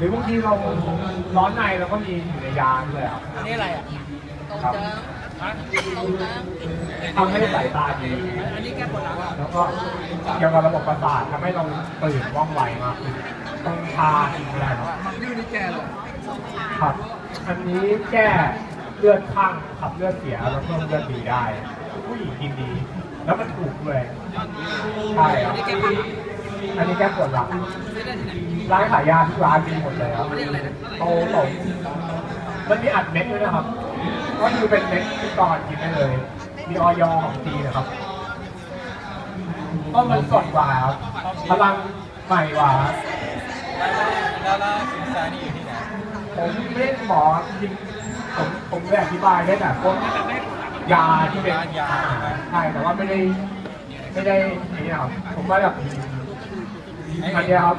หรือบางทีเราร้อนในเราก็มีอยู่ในยาด้วยครับอันนี้อะไรอะครับฮะทำให้สายตาดีอันนี้แก้ปวดหลังอะแล้วก็เกี่ยวกับระบบประสาททำให้เราตื่นว่องไวมากขึ้นต้องทานอีกอะไรครับมันดื้อนี่แก้เลยครับ อันนี้แก้เลือดข้างขับเลือดเสียแล้วเพิ่มเลือดดีได้ ผู้หญิงกินดี แล้วมันถูกด้วยใช่ครับอันนี้แก้ปวดหลัง ร้านขายยาทุกร้านมีหมดเลยครับเขาเรียกอะไรนะโตโตมันมีอัดเม็ดด้วยนะครับ ก็คือเป็นเม็ดที่ก่อนกินได้เลย มีออยของจีนะครับก็มันสดกว่าพลังใหม่กว่าแล้วแล้วสินซานี่อยู่ที่ไหนผมไม่ได้หมอจริงผมผมไม่อธิบายได้แต่พวกยาที่เป็นยาใช่แต่ว่าไม่ได้ไม่ได้นี่นะครับผมว่าแบบ อันเนี้ยครับ